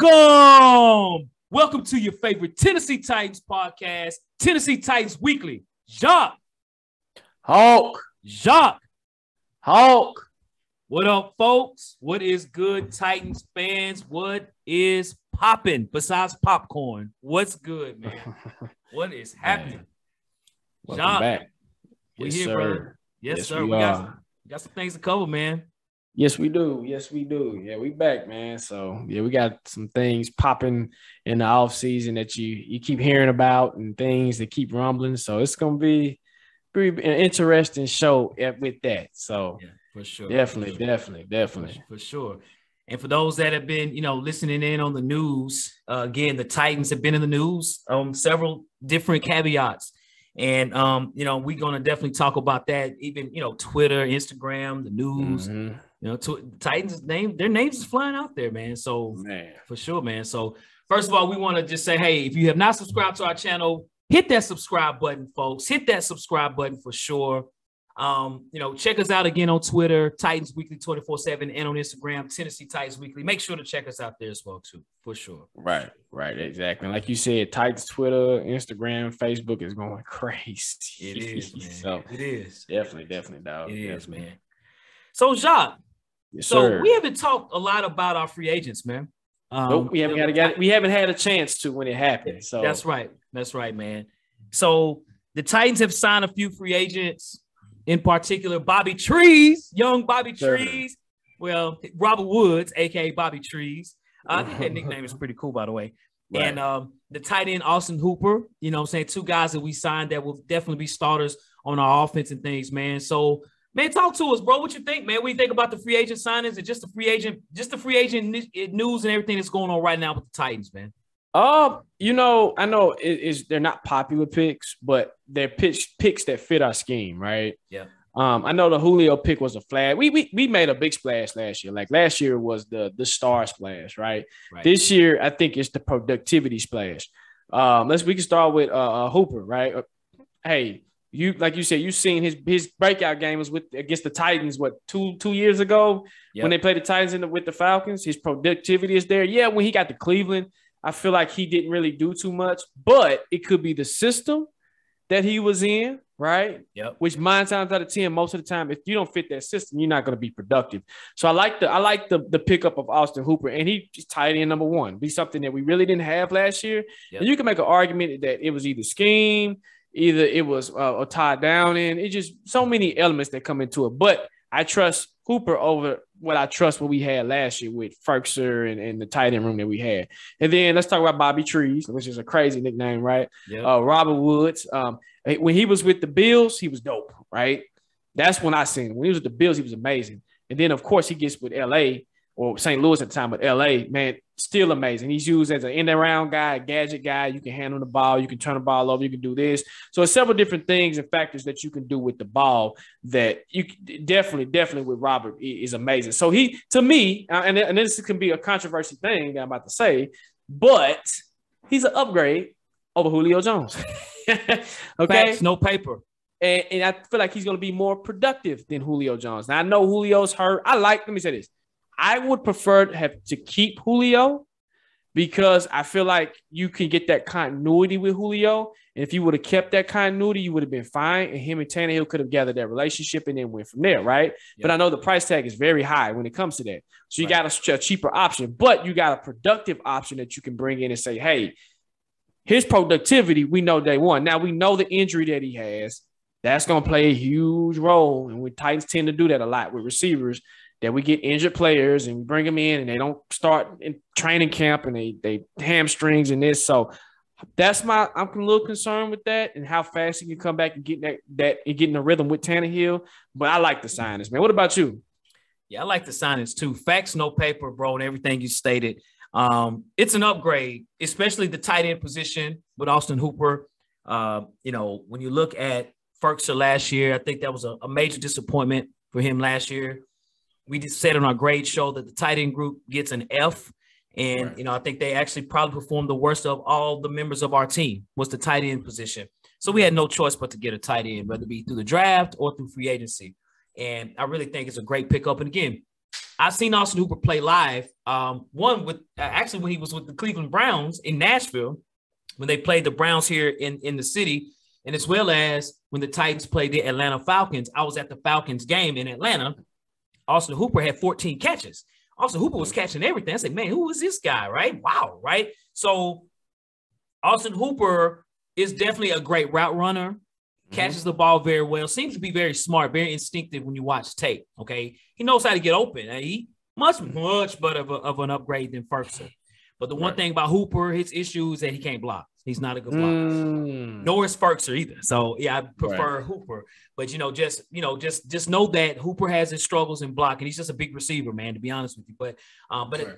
Welcome. Welcome to your favorite Tennessee Titans podcast, Tennessee Titans Weekly. Jacques. Hawk. Jacques. Hawk. What up, folks? What is good, Titans fans? What is popping besides popcorn? What's good, man? What is happening? Welcome Jacques. back. We Yes, here, sir. brother. Yes, Yes, sir. we We, got, are. we got some things to cover, man. Yes, we do. Yes, we do. Yeah, we back, man. So yeah, we got some things popping in the off season that you you keep hearing about and things that keep rumbling. So it's gonna be pretty an interesting show with that. So Yeah, for sure. definitely, For sure. definitely, definitely. for sure. And for those that have been, you know, listening in on the news, uh, again, the Titans have been in the news. Um, several different caveats, and um, you know, we're gonna definitely talk about that. Even you know, Twitter, Instagram, the news. Mhm. You know, tw- Titans name, their names is flying out there, man. So Man. for sure, man. So first of all, we want to just say, hey, if you have not subscribed to our channel, hit that subscribe button, folks. Hit that subscribe button for sure. Um, you know, check us out again on Twitter, Titans Weekly 24-7, and on Instagram, Tennessee Titans Weekly. Make sure to check us out there as well, too, for sure. Right, right, exactly. Like you said, Titans Twitter, Instagram, Facebook is going crazy. It is, man. so it is. definitely, definitely, dog. It is, Definitely. man. So, Jacques, Yes, so sir. we haven't talked a lot about our free agents, man. Um, Nope, we haven't got, got we haven't had a chance to when it happened. So That's right. That's right, man. So the Titans have signed a few free agents, in particular Bobby Trees, young Bobby Sure. Trees. Well, Robert Woods, aka Bobby Trees. I think that nickname is pretty cool, by the way. Right. And um, the tight end Austin Hooper, you know what I'm saying? Two guys that we signed that will definitely be starters on our offense and things, man. So, man, talk to us, bro. What you think, man? What you think about the free agent signings and just the free agent, just the free agent news and everything that's going on right now with the Titans, man? Um, you know, I know it is they're not popular picks, but they're pitch picks that fit our scheme, right? Yeah. Um, I know the Julio pick was a flag. We we we made a big splash last year. Like last year was the the star splash, right? Right. This year, I think it's the productivity splash. Um, let's we can start with uh, uh Hooper, right? Uh, Hey, you like you said, you seen his his breakout game was with against the Titans what two two years ago Yep. when they played the Titans in the, with the Falcons. His productivity is there. Yeah, when he got to Cleveland, I feel like he didn't really do too much, but it could be the system that he was in, right? Yep. Which nine times out of ten, most of the time, if you don't fit that system, you're not going to be productive. So I like the I like the the pickup of Austin Hooper, and he- he's tight end number one. Be something that we really didn't have last year. Yep. And you can make an argument that it was either scheme, either it was uh, a tied down in. It just so many elements that come into it. But I trust Hooper over what I trust what we had last year with Firkser and, and the tight end room that we had. And then let's talk about Bobby Trees, which is a crazy nickname, right? Yep. uh, Robert Woods. Um, when he was with the Bills, he was dope, right? That's when I seen him. When he was with the Bills, he was amazing. And then, of course, he gets with LA or St. Louis at the time, but LA, man, still amazing. He's used as an in around guy, a gadget guy. You can handle the ball, you can turn the ball over, you can do this. So, it's several different things and factors that you can do with the ball that you definitely, definitely with Robert is amazing. So, he, to me, uh, and, and this can be a controversy thing that I'm about to say, but he's an upgrade over Julio Jones. okay. Facts, no paper. And, and I feel like he's going to be more productive than Julio Jones. Now, I know Julio's hurt. I like, let me say this. I would prefer to have to keep Julio because I feel like you can get that continuity with Julio. And if you would have kept that continuity, you would have been fine. And him and Tannehill could have gathered that relationship and then went from there, right? But I know the price tag is very high when it comes to that. So you Right. got a, a cheaper option, but you got a productive option that you can bring in and say, hey, his productivity, we know day one. Now we know the injury that he has. That's going to play a huge role. And we Titans tend to do that a lot with receivers that we get injured players and bring them in and they don't start in training camp and they they hamstrings and this. So that's my I'm a little concerned with that and how fast he can come back and get that that and getting the rhythm with Tannehill. But I like the signings, man. What about you? Yeah, I like the signings too. Facts, no paper, bro, and everything you stated. Um, it's an upgrade, especially the tight end position with Austin Hooper. Uh, you know, when you look at Firkser last year, I think that was a, a major disappointment for him last year. We just said on our grade show that the tight end group gets an F. And Right. you know, I think they actually probably performed the worst of all the members of our team was the tight end position. So we had no choice but to get a tight end, whether it be through the draft or through free agency. And I really think it's a great pickup. And again, I've seen Austin Hooper play live. Um, one with uh, actually when he was with the Cleveland Browns in Nashville, when they played the Browns here in, in the city, and as well as when the Titans played the Atlanta Falcons. I was at the Falcons game in Atlanta. Austin Hooper had 14 catches. Austin Hooper was catching everything. I said, man, who is this guy? Right? Wow, right? So Austin Hooper is definitely a great route runner, mm-hmm. catches the ball very well, seems to be very smart, very instinctive when you watch tape. Okay. He knows how to get open. He much, much better of, a, of an upgrade than Firkser. But the one right. thing about Hooper, his issue is that he can't block. He's not a good blocker. Mm. Nor is Firkser either. So yeah, I prefer right. Hooper. But you know, just you know, just just know that Hooper has his struggles in blocking. He's just a big receiver, man. To be honest with you, but um, but right.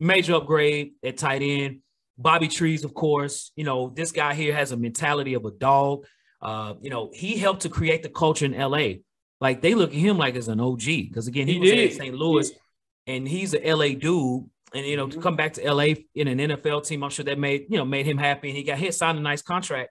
major upgrade at tight end. Bobby Trees, of course. You know, this guy here has a mentality of a dog. Uh, you know, he helped to create the culture in LA. Like they look at him like as an OG because again, he, he was did. at St. Louis, and he's a LA dude and you know mm-hmm. to come back to LA in an NFL team, I'm sure that made you know made him happy, and he got hit signed a nice contract.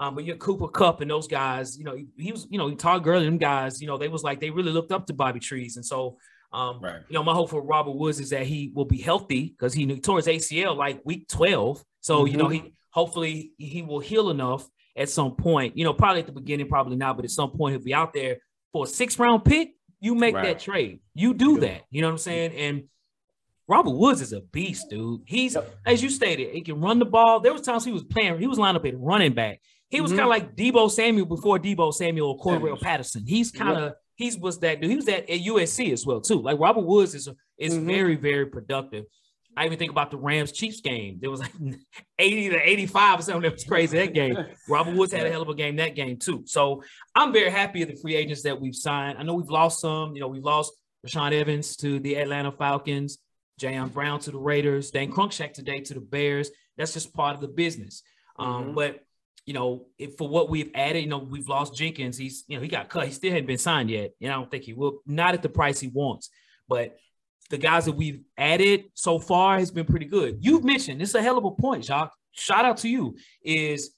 Um, but your Cooper Kupp and those guys, you know, he, he was, you know, Todd Gurley, them guys, you know, they was like they really looked up to Bobby Trees, and so, um, right. you know, my hope for Robert Woods is that he will be healthy because he tore his ACL like week 12, so mm-hmm. you know mm-hmm. he hopefully he will heal enough at some point. You know, probably at the beginning, probably not, but at some point he'll be out there for a six round pick. You make right. that trade, you do that. You know what I'm saying? And Robert Woods is a beast, dude. He's yep. as you stated, he can run the ball. There was times he was playing, he was lined up at running back. He was mm-hmm. kind of like Deebo Samuel before Deebo Samuel or Cordarrelle Patterson. He's kind of yep. he's was that dude. He was that at USC as well too. Like Robert Woods is is mm-hmm. very very productive. I even think about the Rams Chiefs game. There was like 80 to 85 or something that was crazy that game. Robert Woods had a hell of a game that game too. So I'm very happy of the free agents that we've signed. I know we've lost some. You know, we've lost Rashaan Evans to the Atlanta Falcons. Jayon Brown to the Raiders, Dane Cruikshank today to the Bears. That's just part of the business. Um, mm-hmm. But you know, if, for what we've added, you know, we've lost Jenkins. He's you know he got cut. He still hadn't been signed yet, and I don't think he will. Not at the price he wants, but the guys that we've added so far has been pretty good. You've mentioned it's a hell of a point, Jacques. Shout out to you. Is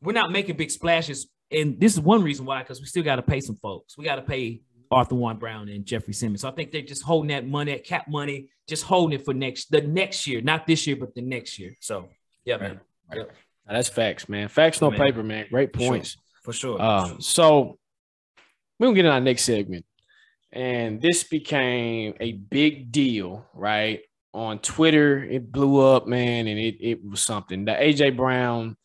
we're not making big splashes, and this is one reason why because we still got to pay some folks. We got to pay Arthur Juan Brown and Jeffrey Simmons. So I think they're just holding that money, that cap money, just holding it for next the next year, not this year, but the next year. So yeah, man. Yep. That's facts, man. Facts, no man. paper, man. Great points. For sure. For um, sure. so we're gonna get in our next segment. And this became a big deal, right? On Twitter, it blew up, man, and it, it was something. The AJ Brown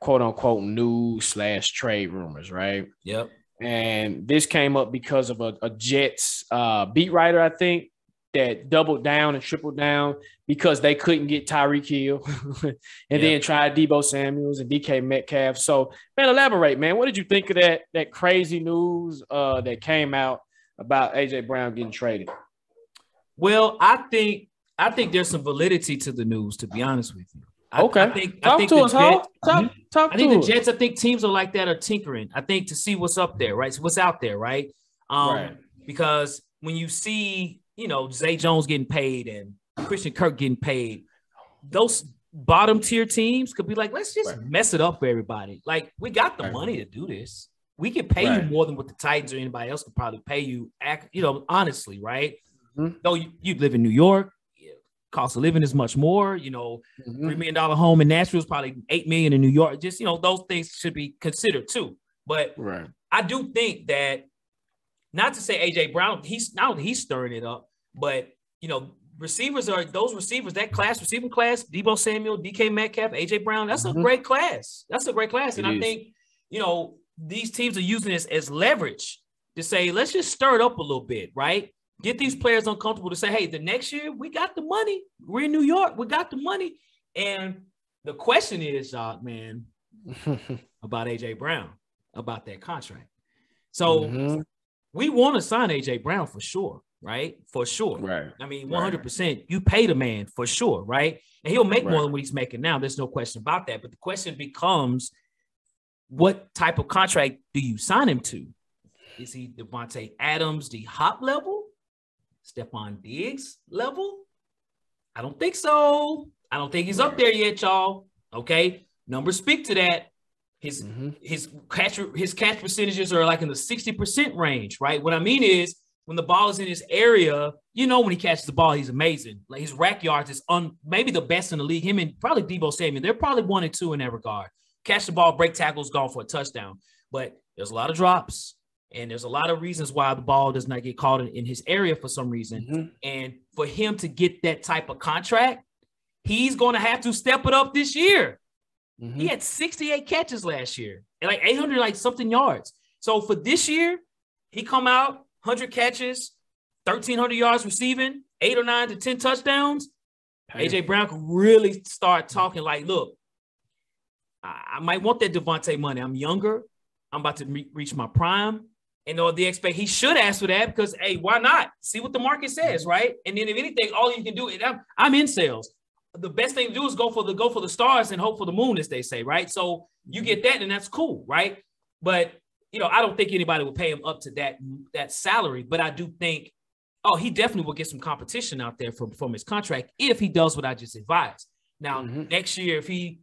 quote unquote news slash trade rumors, right? Yep. And this came up because of a, a Jets uh, beat writer, I think, that doubled down and tripled down because they couldn't get Tyreek Hill and yeah. then tried Deebo Samuels and DK Metcalf. So, man, elaborate, man. What did you think of that that crazy news uh, that came out about AJ Brown getting traded? Well, I think I think there's some validity to the news, to be honest with you. I, okay. I think, talk I think to us, Jets, talk, talk I think the Jets, I think teams are like that are tinkering. I think to see what's up there, right? So what's out there, right? Um, right. because when you see, you know, Zay Jones getting paid and Christian Kirk getting paid, those bottom tier teams could be like, let's just right. mess it up for everybody. Like, we got the right. money to do this. We can pay you more than what the Titans or anybody else could probably pay you, act, you know, honestly, right? Mm-hmm. Though you, you live in New York, cost of living is much more. You know, mm-hmm. three million dollar home in Nashville is probably eight million in New York. Just you know, those things should be considered too. But right. I do think that not to say AJ Brown, he's now he's stirring it up, but you know, receivers are those receivers, that class, receiving class, Deebo Samuel, DK Metcalf, AJ Brown, that's mm-hmm. a great class. That's a great class. And it I think, you know, these teams are using this as leverage to say, let's just stir it up a little bit, right? Get these players uncomfortable to say, hey, the next year we got the money. We're in New York. We got the money. And the question is, uh, man, about AJ Brown, about that contract. So mm-hmm. we want to sign AJ Brown for sure, right? For sure. Right. I mean, 100%. Right. You pay the man for sure, right? And he'll make right. more than what he's making now. There's no question about that. But the question becomes, what type of contract do you sign him to? Is he Davante Adams, the hop level? Stefon Diggs level? I don't think so. I don't think he's up there yet, y'all. Okay. Numbers speak to that. His mm-hmm. his catch his catch percentages are like in the 60% range, right? What I mean is when the ball is in his area, you know when he catches the ball, he's amazing. Like his rack yards is un, maybe the best in the league. Him and probably Deebo Samuel, they're probably one and two in that regard. Catch the ball, break tackles, gone for a touchdown. But there's a lot of drops, and there's a lot of reasons why the ball does not get caught in, in his area for some reason. Mm-hmm. And for him to get that type of contract, he's going to have to step it up this year. Mm-hmm. He had 68 catches last year and like 800 like something yards. So for this year, he come out 100 catches, 1300 yards receiving, eight or nine to 10 touchdowns. AJ Brown could really start talking like, look, I, I might want that Davante money. I'm younger. I'm about to re- reach my prime. And or the expect he should ask for that because hey, why not? See what the market says, right? And then if anything, all you can do is I'm, I'm in sales. The best thing to do is go for the go for the stars and hope for the moon, as they say, right? So you get that, and that's cool, right? But you know, I don't think anybody would pay him up to that that salary, but I do think, oh, he definitely will get some competition out there from from his contract if he does what I just advised. Now mm-hmm. next year, if he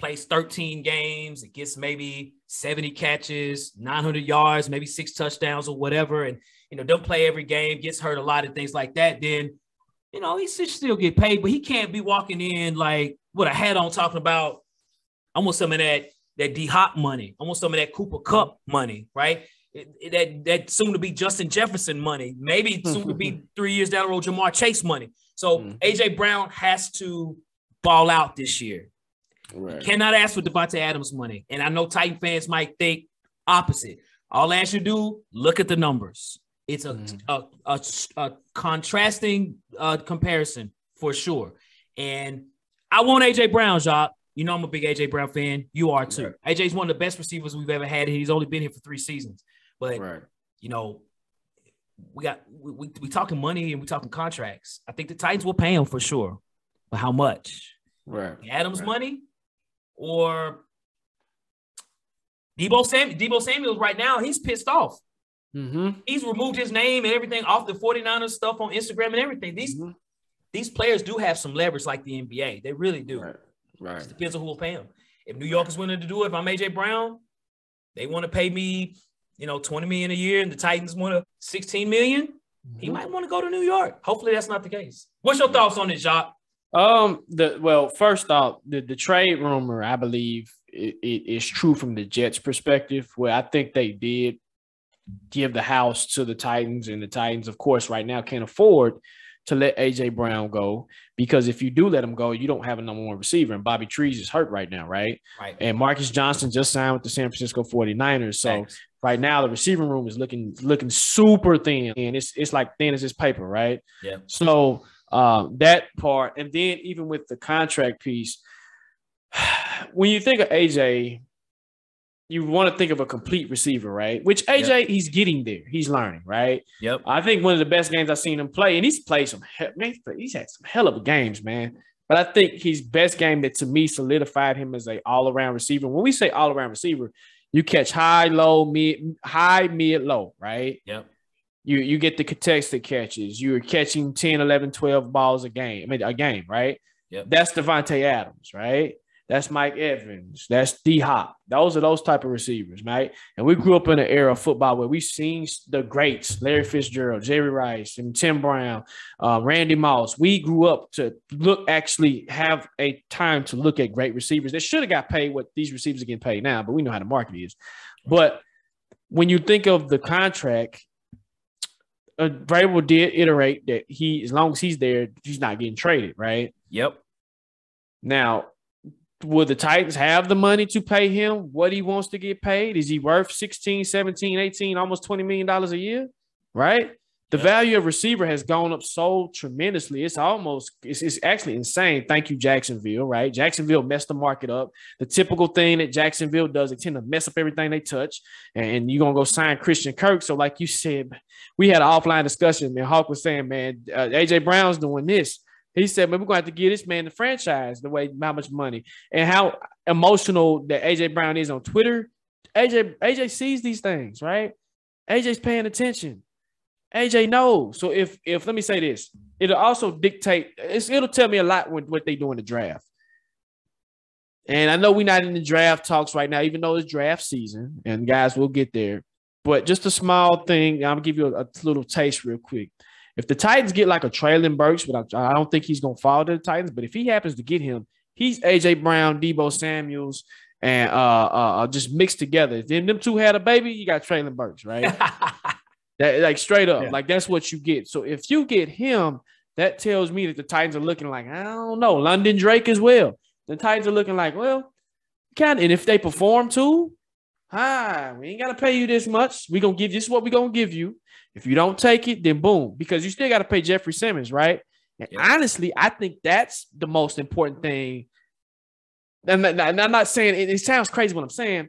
plays 13 games, it gets maybe 70 catches, 900 yards, maybe six touchdowns or whatever, and you know, don't play every game, gets hurt a lot of things like that, then you know, he should still get paid, but he can't be walking in like with a hat on talking about almost some of that that D Hop money, almost some of that Cooper Kupp money, right? It, it, that that soon to be Justin Jefferson money, maybe soon to be three years down the road Ja'Marr Chase money. So mm-hmm. AJ Brown has to ball out this year. Right. Cannot ask for Davante Adams money. And I know Titan fans might think opposite. All I ask you to do, look at the numbers. It's a, mm. a, a, a, contrasting uh, comparison for sure. And I want AJ Brown, Jacques. You know I'm a big AJ Brown fan. You are too. Right. AJ's one of the best receivers we've ever had. He's only been here for three seasons. But right. you know, we got we, we, we talking money and we talking contracts. I think the Titans will pay him for sure. But how much? Right. Adams right. money or Deebo, Sam Deebo Samuels right now, he's pissed off. Mm-hmm. He's removed his name and everything off the 49ers stuff on Instagram and everything. These mm-hmm. these players do have some leverage like the NBA. They really do. Right. right. It depends on who will pay them. If New York is willing to do it, if I'm AJ Brown, they want to pay me, you know, 20 million a year, and the Titans want to 16 million. Mm-hmm. He might want to go to New York. Hopefully that's not the case. What's your thoughts on this, Jacques? Um, the well, first off, the, the trade rumor, I believe it, it is true from the Jets' perspective, where I think they did give the house to the Titans, and the Titans, of course, right now can't afford to let AJ Brown go because if you do let him go, you don't have a number one receiver, and Bobby Trees is hurt right now, right? Right. And Marcus Johnson just signed with the San Francisco 49ers. So Thanks. right now the receiving room is looking looking super thin, and it's it's like thin as this paper, right? Yeah. So um, that part, and then even with the contract piece, when you think of AJ, you want to think of a complete receiver, right? Which AJ, yep. he's getting there. He's learning, right? Yep. I think one of the best games I've seen him play, and he's played some, man, he's had some hell of a games, man. But I think his best game that to me solidified him as a all around receiver. When we say all around receiver, you catch high, low, mid, high, mid, low, right? Yep. You you get the contested catches. You're catching 10, 11, 12 balls a game. I mean, a game, right? Yep. That's Davante Adams, right? That's Mike Evans. That's D Hop. Those are those type of receivers, right? And we grew up in an era of football where we've seen the greats, Larry Fitzgerald, Jerry Rice, and Tim Brown, uh, Randy Moss. We grew up to look actually have a time to look at great receivers that should have got paid what these receivers are getting paid now, but we know how the market is. But when you think of the contract, uh, Vrabel did iterate that he, as long as he's there, he's not getting traded, right? Yep. Now, will the Titans have the money to pay him what he wants to get paid? Is he worth 16, 17, 18, almost 20 million dollars a year? Right? The yeah. value of receiver has gone up so tremendously. It's almost, it's, it's actually insane. Thank you, Jacksonville, right? Jacksonville messed the market up. The typical thing that Jacksonville does, they tend to mess up everything they touch. And you're going to go sign Christian Kirk. So, like you said, we had an offline discussion, and Hawk was saying, man, uh, AJ Brown's doing this. He said, man, we're going to have to give this man the franchise the way how much money and how emotional that AJ Brown is on Twitter. AJ, AJ sees these things, right? AJ's paying attention. AJ no. So if if let me say this, it'll also dictate. it'll tell me a lot when what they do in the draft. And I know we're not in the draft talks right now, even though it's draft season. And guys, we'll get there. But just a small thing, I'm gonna give you a, a little taste real quick. If the Titans get like a Treylon Burks, but I, I don't think he's gonna fall to the Titans. But if he happens to get him, he's AJ Brown, Deebo Samuels, and uh, uh, uh, just mixed together. If them two had a baby, you got Treylon Burks, right? that like straight up, yeah. like that's what you get. So if you get him, that tells me that the Titans are looking like I don't know London Drake as well. The Titans are looking like well, kind of, and if they perform too, hi, we ain't gotta pay you this much. We gonna give this is what we gonna give you. If you don't take it, then boom, because you still got to pay Jeffrey Simmons, right? And yeah. honestly, I think that's the most important thing. And I'm not saying it, it, sounds crazy what I'm saying.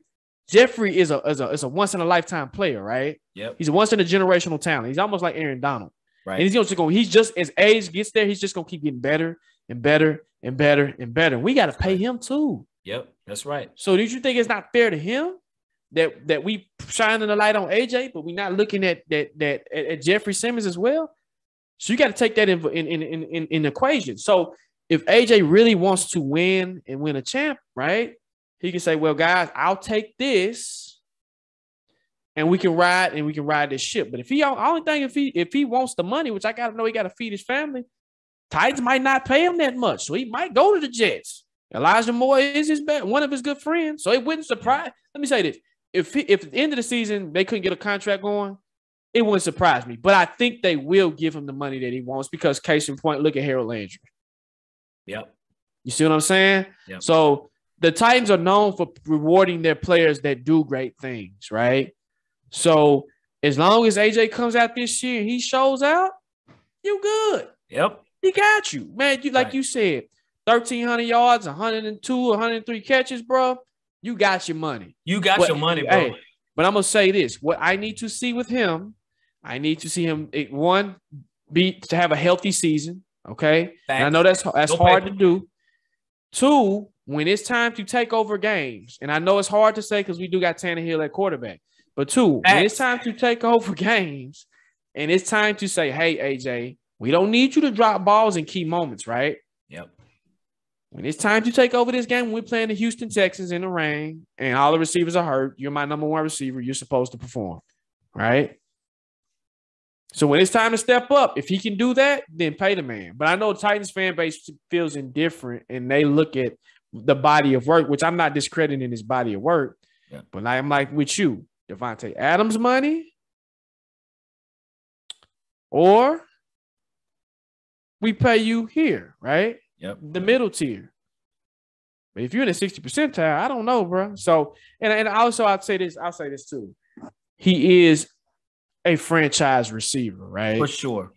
Jeffrey is a, is a is a once in a lifetime player, right? Yep. He's a once in a generational talent. He's almost like Aaron Donald. Right. And he's just going, he's just as age gets there, he's just gonna keep getting better and better and better and better. We got to pay him too. Yep, that's right. So do you think it's not fair to him? that that we shining the light on AJ, but we're not looking at that that at, at Jeffrey Simmons as well. So you got to take that in in, in in in equation. So if AJ really wants to win and win a champ, right? He can say, "Well, guys, I'll take this, and we can ride and we can ride this ship." But if he, only thing if he if he wants the money, which I got to know, he got to feed his family. Titans might not pay him that much, so he might go to the Jets. Elijah Moore is his best, one of his good friends, so it wouldn't surprise. Let me say this: if he, if at the end of the season they couldn't get a contract going, it wouldn't surprise me. But I think they will give him the money that he wants because case in point, look at Harold Landry. Yep. You see what I'm saying? Yep. So the Titans are known for rewarding their players that do great things, right? So as long as AJ comes out this year and he shows out, you good. Yep. He got you, man. You like right. you said, 1,300 yards, 102, 103 catches, bro you got your money. You got but, your money, bro. Hey, but I'm gonna say this: what I need to see with him, I need to see him one be to have a healthy season. Okay, I know that's that's hard to do. Two, when it's time to take over games, and I know it's hard to say because we do got Tannehill at quarterback. But two, when it's time to take over games, and it's time to say, "Hey, AJ, we don't need you to drop balls in key moments, right?" Yep. When it's time to take over this game, we're playing the Houston Texans in the rain, and all the receivers are hurt. You're my number one receiver. You're supposed to perform, right? So when it's time to step up, if he can do that, then pay the man. But I know Titans fan base feels indifferent, and they look at the body of work, which I'm not discrediting his body of work. Yeah. But I'm like with you, Davante Adams money, or we pay you here, right? Yep. The middle tier. But if you're in the 60 percentile, I don't know, bro. So, and, and also I'd say this, I'll say this too. He is a franchise receiver, right? For sure.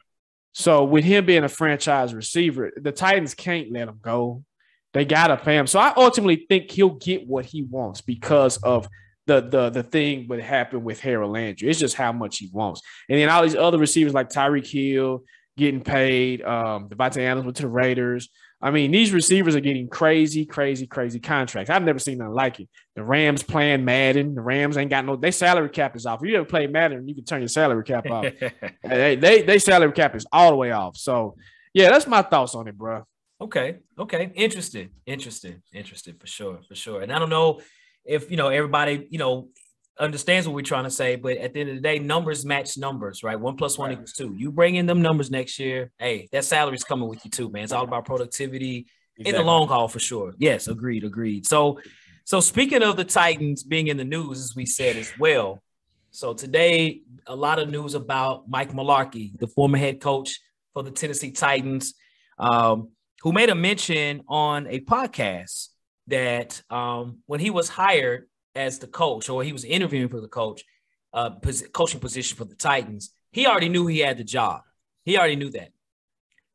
So with him being a franchise receiver, the Titans can't let him go. They gotta pay him. So I ultimately think he'll get what he wants because of the the the thing that happened with Harold Landry. It's just how much he wants. And then all these other receivers like Tyreek Hill getting paid. Um, Davante Adams went to the Raiders. I mean, these receivers are getting crazy, crazy, crazy contracts. I've never seen nothing like it. The Rams playing Madden. The Rams ain't got no. Their salary cap is off. If you ever play Madden, you can turn your salary cap off. they, they they salary cap is all the way off. So yeah, that's my thoughts on it, bro. Okay, okay, interesting, interesting, interesting for sure, for sure. And I don't know if you know everybody, you know, understands what we're trying to say, but at the end of the day, numbers match numbers, right? One plus one right. equals two. You bring in them numbers next year, hey, that salary's coming with you too, man. It's all about productivity exactly. in the long haul for sure. Yes, agreed, agreed. So, so speaking of the Titans being in the news, as we said as well. So today, a lot of news about Mike Mularkey, the former head coach for the Tennessee Titans, um, who made a mention on a podcast that um, when he was hired as the coach, or he was interviewing for the coach, uh, pos- coaching position for the Titans, he already knew he had the job. He already knew that.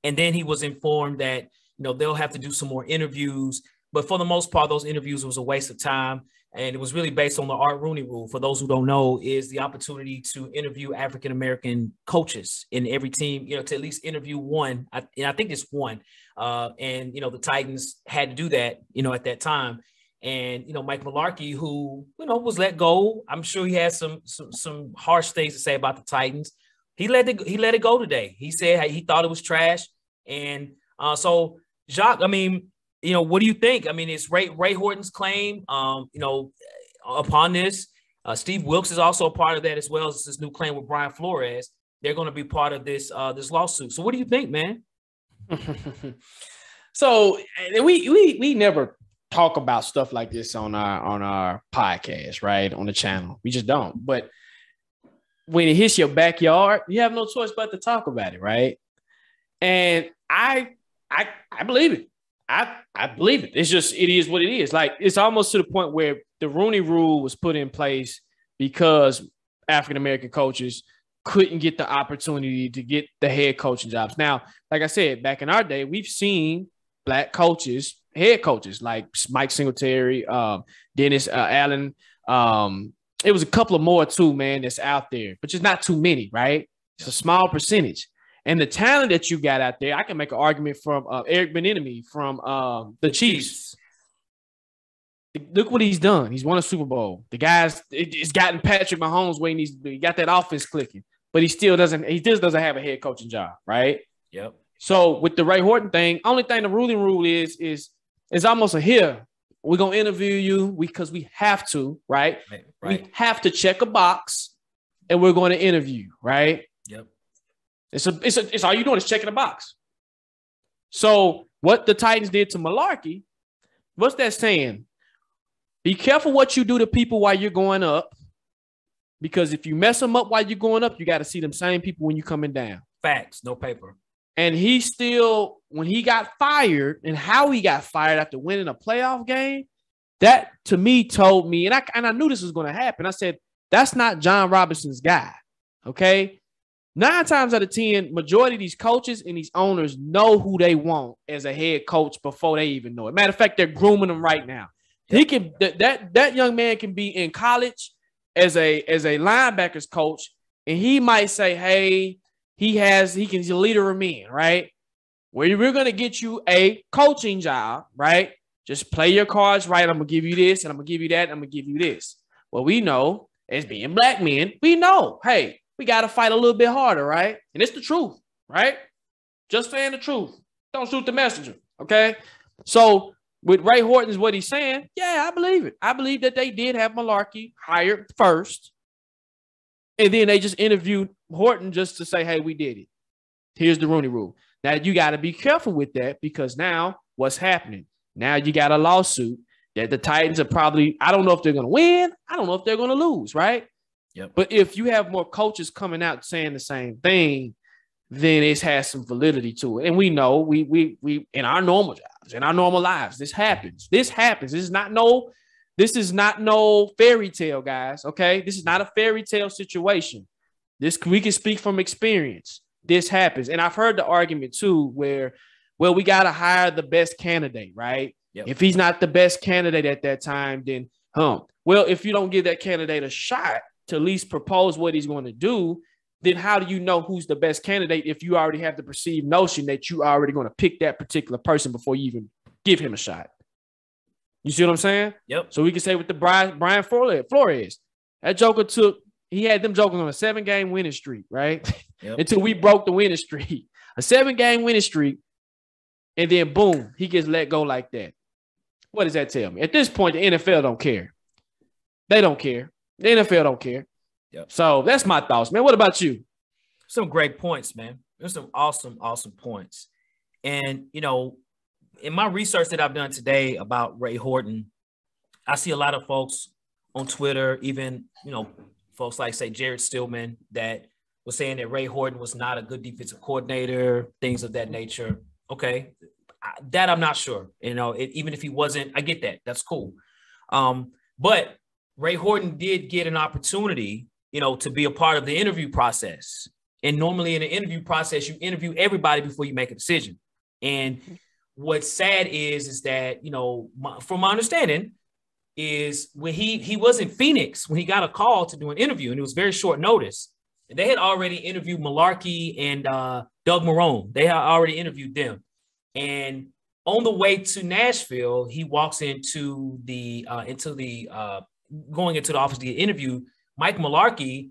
And then he was informed that, you know, they'll have to do some more interviews. But for the most part, those interviews was a waste of time. And it was really based on the Art Rooney rule. For those who don't know, is the opportunity to interview African American coaches in every team, you know, to at least interview one. I, and I think it's one. Uh, and, you know, the Titans had to do that, you know, at that time and you know Mike Mularkey, who you know was let go. I'm sure he has some some, some harsh things to say about the Titans. He let it he let it go today. He said he thought it was trash, and uh, so Jacques. I mean, you know, what do you think? I mean, it's Ray Ray Horton's claim. Um, you know, upon this, Uh, Steve Wilks is also a part of that as well as this new claim with Brian Flores. They're going to be part of this uh, this lawsuit. So what do you think, man? so we we we never talk about stuff like this on our on our podcast, right? On the channel. We just don't. But when it hits your backyard, you have no choice but to talk about it, right? And I I I believe it. I I believe it. It's just it is what it is. Like it's almost to the point where the Rooney Rule was put in place because African American coaches couldn't get the opportunity to get the head coaching jobs. Now, like I said, back in our day, we've seen black coaches, head coaches like Mike Singletary, um, Dennis uh, Allen. Um, it was a couple of more too, man, that's out there, but just not too many, right? It's a small percentage. And the talent that you got out there, I can make an argument from uh, Eric Bieniemy from um, the, the Chiefs. Look what he's done. He's won a Super Bowl. The guy's it's gotten Patrick Mahomes where he needs. He got that offense clicking, but he still doesn't. He just doesn't have a head coaching job, right? Yep. So with the Ray Horton thing, only thing the Rooney rule is is is almost a here. We're gonna interview you because we have to, right? right? We have to check a box, and we're going to interview, right? Yep. It's a, it's a, it's all you're doing is checking a box. So what the Titans did to Mularkey, what's that saying? Be careful what you do to people while you're going up, because if you mess them up while you're going up, you got to see them same people when you're coming down. Facts, no paper. And he still, when he got fired and how he got fired after winning a playoff game, that to me told me, and I and I knew this was going to happen. I said, that's not Jon Robinson's guy. Okay. Nine times out of 10, majority of these coaches and these owners know who they want as a head coach before they even know it. Matter of fact, they're grooming them right now. He can that that, that young man can be in college as a as a linebackers coach, and he might say, Hey, he has he can leader of men, right? Where we're gonna get you a coaching job, right? Just play your cards right. I'm gonna give you this, and I'm gonna give you that, I'm gonna give you this. Well, we know as being black men, we know, hey, we gotta fight a little bit harder, right? And it's the truth, right? Just saying the truth. Don't shoot the messenger. Okay. So with Ray Horton is what he's saying. Yeah, I believe it. I believe that they did have Mularkey hired first. And then they just interviewed Horton just to say, hey, we did it. Here's the Rooney rule. Now you got to be careful with that because now what's happening? Now you got a lawsuit that the Titans are probably, I don't know if they're going to win. I don't know if they're going to lose, right? Yep. But if you have more coaches coming out saying the same thing, then it has some validity to it. And we know we we we in our normal in our normal lives, this happens. This happens. This is not no, this is not no fairy tale, guys. Okay. This is not a fairy tale situation. This we can speak from experience. This happens. And I've heard the argument too, where well, we got to hire the best candidate, right? Yep. If he's not the best candidate at that time, then hum. Well, if you don't give that candidate a shot to at least propose what he's going to do, then how do you know who's the best candidate if you already have the perceived notion that you are already going to pick that particular person before you even give him a shot? You see what I'm saying? Yep. So we can say with the Brian Brian Flores, that Joker took he had them jokers on a seven game winning streak, right? Yep. Until we broke the winning streak, a seven game winning streak, and then boom, he gets let go like that. What does that tell me? At this point, the NFL don't care. They don't care. The NFL don't care. Yep. So that's my thoughts, man. What about you? Some great points, man. There's some awesome, awesome points. And you know, in my research that I've done today about Ray Horton, I see a lot of folks on Twitter, even you know, folks like say Jared Stillman, that was saying that Ray Horton was not a good defensive coordinator, things of that nature. Okay, that I'm not sure. You know, it, even if he wasn't, I get that. That's cool. Um, but Ray Horton did get an opportunity you know, to be a part of the interview process. And normally in the interview process, you interview everybody before you make a decision. And what's sad is, is that, you know, my, from my understanding, is when he he was in Phoenix when he got a call to do an interview, and it was very short notice. They had already interviewed Mularkey and uh, Doug Marrone. They had already interviewed them. And on the way to Nashville, he walks into the uh, into the uh, going into the office to get interviewed Mike Mularkey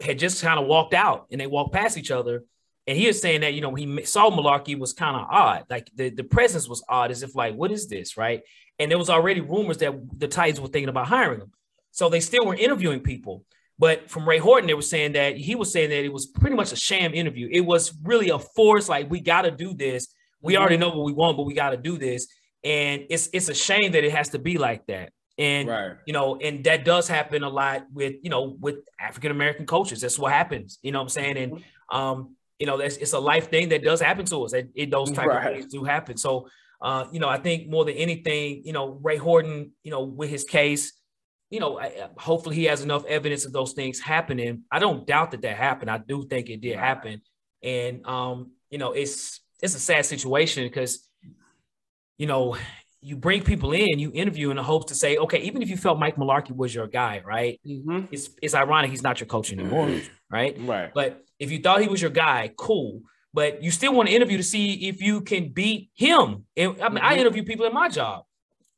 had just kind of walked out and they walked past each other. And he was saying that, you know, he saw Mularkey was kind of odd. Like the, the presence was odd, as if like, what is this? Right. And there was already rumors that the Titans were thinking about hiring him. So they still were interviewing people. But from Ray Horton, they were saying that he was saying that it was pretty much a sham interview. It was really a force, like we got to do this. We mm-hmm. already know what we want, but we got to do this. And it's it's a shame that it has to be like that. And right. you know, and that does happen a lot with you know with African American coaches. That's what happens. You know what I'm saying? And mm-hmm. um, you know, that's it's a life thing that does happen to us. It, it those type right. of things do happen. So uh, you know, I think more than anything, you know, Ray Horton, you know, with his case, you know, hopefully he has enough evidence of those things happening. I don't doubt that that happened. I do think it did happen, and um, you know, it's it's a sad situation because, you know, you bring people in, you interview in the hopes to say, okay, even if you felt Mike Mularkey was your guy, right? Mm-hmm. It's it's ironic he's not your coach anymore, right? Right. But if you thought he was your guy, cool. But you still want to interview to see if you can beat him. And, I mean, mm-hmm. I interview people in my job.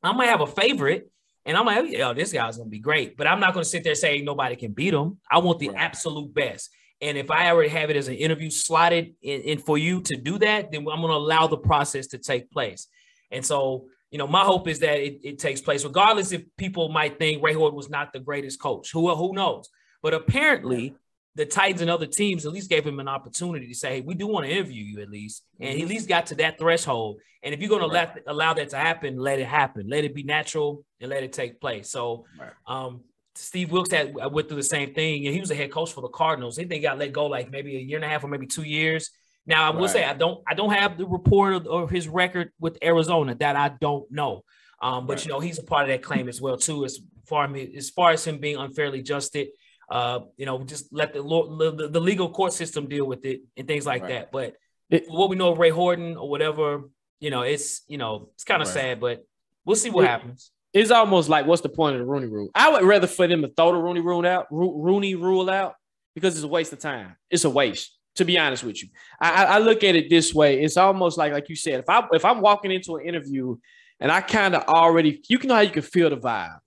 I might have a favorite, and I'm like, yo, this guy's gonna be great. But I'm not gonna sit there saying nobody can beat him. I want the right. absolute best. And if I already have it as an interview slotted in, in for you to do that, then I'm gonna allow the process to take place. And so you know, my hope is that it, it takes place, regardless if people might think Ray Horton was not the greatest coach. Who who knows? But apparently, the Titans and other teams at least gave him an opportunity to say, hey, we do want to interview you at least. And he at least got to that threshold. And if you're going right. to let allow that to happen, let it happen. Let it be natural and let it take place. So right. um, Steve Wilks had went through the same thing. And he was a head coach for the Cardinals. He think got let go like maybe a year and a half or maybe two years. Now I will right. say I don't I don't have the report of, of, his record with Arizona that I don't know. Um, but right. you know he's a part of that claim as well too. As far as far as him being unfairly adjusted, uh, you know, just let the, the, the legal court system deal with it and things like right. that. But it, what we know of Ray Horton or whatever, you know, it's you know it's kind of sad, but we'll see what it, happens. It's almost like what's the point of the Rooney Rule? I would rather for them to throw the Rooney Rule out, Rooney Rule out, because it's a waste of time. It's a waste to be honest with you. I, I, look at it this way. It's almost like, like you said, if I if I'm walking into an interview and I kind of already, you can know how you can feel the vibe.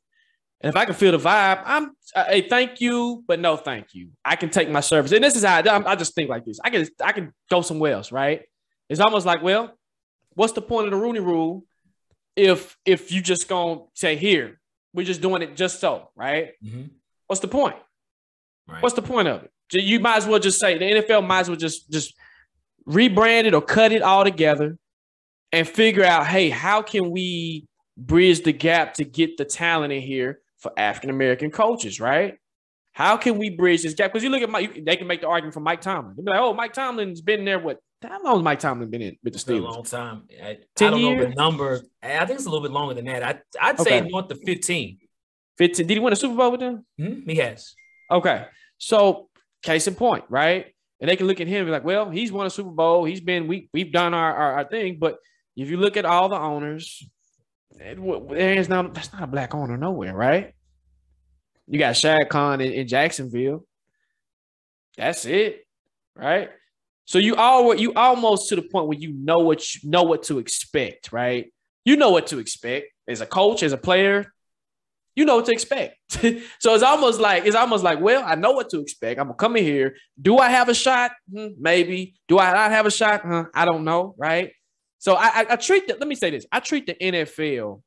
And if I can feel the vibe, I'm uh, hey, thank you, but no, thank you. I can take my service. And this is how I, I just think like this. I can I can go somewhere else, right? It's almost like, well, what's the point of the Rooney Rule if if you just gonna say here, we're just doing it just so, right? Mm-hmm. What's the point? Right. What's the point of it? You might as well just say the NFL might as well just just rebrand it or cut it all together and figure out, hey, how can we bridge the gap to get the talent in here for African American coaches, right? How can we bridge this gap? Because you look at Mike, they can make the argument for Mike Tomlin. They'll be like, oh, Mike Tomlin's been there. What? How long has Mike Tomlin been in with the Steelers? a long time. I, 10 I don't years? know the number. I think it's a little bit longer than that. I, I'd say north of 15. 15. Did he win a Super Bowl with them? Mm-hmm. He has. Okay. So Case in point, right? And they can look at him and be like, well, he's won a Super Bowl. He's been, we, we've done our, our, our thing. But if you look at all the owners, there's not, that's not a black owner nowhere, right? You got Shad Khan in, in Jacksonville. That's it, right? So you all you almost to the point where you know what you know what to expect, right? You know what to expect as a coach, as a player you know what to expect. so it's almost like it's almost like, well, I know what to expect. I'm gonna come in here. Do I have a shot? Hmm, maybe. Do I not have a shot? Huh, I don't know. Right. So I, I, I treat the, let me say this. I treat the NFL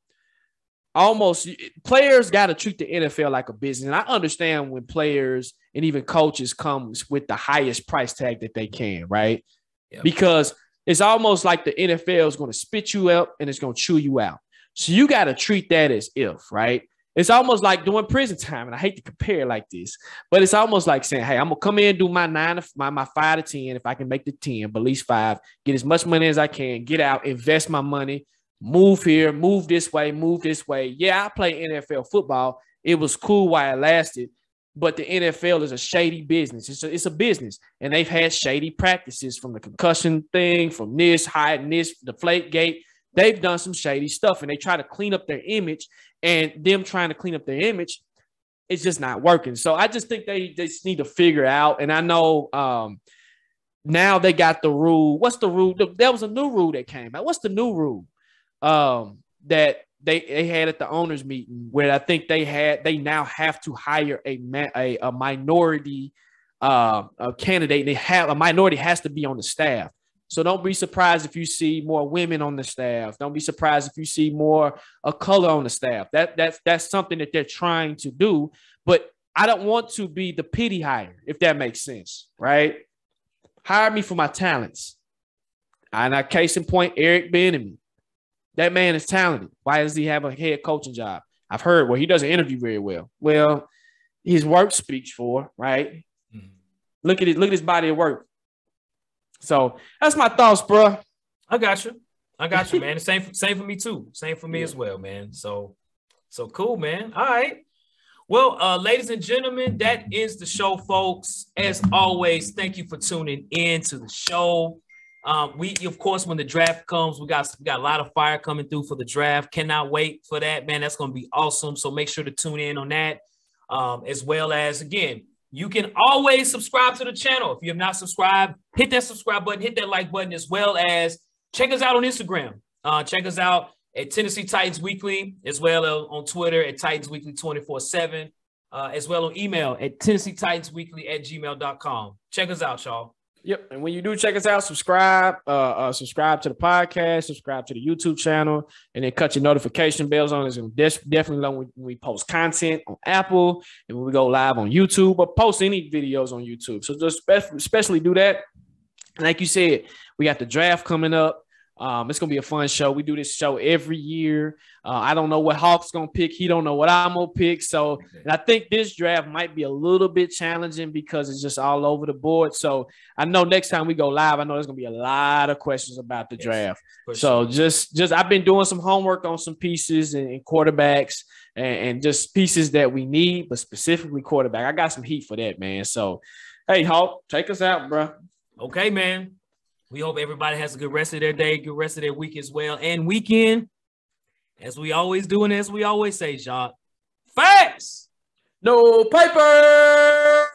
almost players got to treat the NFL like a business. And I understand when players and even coaches comes with the highest price tag that they can, right? Yep. Because it's almost like the NFL is going to spit you up and it's going to chew you out. So you got to treat that as if, right? It's almost like doing prison time, and I hate to compare like this, but it's almost like saying, "Hey, I'm gonna come in and do my nine my, my five to ten. If I can make the ten, but at least five, get as much money as I can, get out, invest my money, move here, move this way, move this way. Yeah, I play NFL football. It was cool while it lasted, but the NFL is a shady business. It's a, it's a business, and they've had shady practices from the concussion thing, from this, hiding this, the flake gate they've done some shady stuff and they try to clean up their image and them trying to clean up their image it's just not working. So i just think they, they just need to figure out and i know um, now they got the rule. What's the rule? There was a new rule that came out. What's the new rule um, that they, they had at the owners meeting where i think they had they now have to hire a a, a minority uh, a candidate they have a minority has to be on the staff So don't be surprised if you see more women on the staff. Don't be surprised if you see more a color on the staff. That that's that's something that they're trying to do. But I don't want to be the pity hire, if that makes sense, right? Hire me for my talents. And I case in point, Eric Bieniemy. That man is talented. Why does he have a head coaching job? I've heard well, he doesn't interview very well. Well, his work speaks for, right? Mm-hmm. Look at it, look at his body of work. So that's my thoughts, bro. I got you. I got you, man. Same, same for me too. Same for me yeah. as well, man. So, so cool, man. All right. Well, uh, ladies and gentlemen, that is the show, folks. As always, thank you for tuning in to the show. Um, we, of course, when the draft comes, we got we got a lot of fire coming through for the draft. Cannot wait for that, man. That's going to be awesome. So make sure to tune in on that, um, as well as again, you can always subscribe to the channel. If you have not subscribed, hit that subscribe button, hit that like button, as well as check us out on Instagram. Uh, check us out at Tennessee Titans Weekly, as well as on Twitter at Titans Weekly 24 7, uh, as well on email at Tennessee Titans Weekly at gmail.com. Check us out, y'all. Yep. And when you do check us out, subscribe, uh, uh, subscribe to the podcast, subscribe to the YouTube channel, and then cut your notification bells on. It's definitely know when we post content on Apple and when we go live on YouTube or post any videos on YouTube. So just especially do that. like you said, we got the draft coming up. Um, it's gonna be a fun show. We do this show every year. Uh, I don't know what Hawk's gonna pick. He don't know what I'm gonna pick. So, and I think this draft might be a little bit challenging because it's just all over the board. So, I know next time we go live, I know there's gonna be a lot of questions about the yes, draft. So, sure. just just I've been doing some homework on some pieces and, and quarterbacks and, and just pieces that we need, but specifically quarterback. I got some heat for that, man. So, hey, Hawk, take us out, bro. Okay, man. We hope everybody has a good rest of their day, good rest of their week as well, and weekend. As we always do, and as we always say, Jacques, facts, no paper.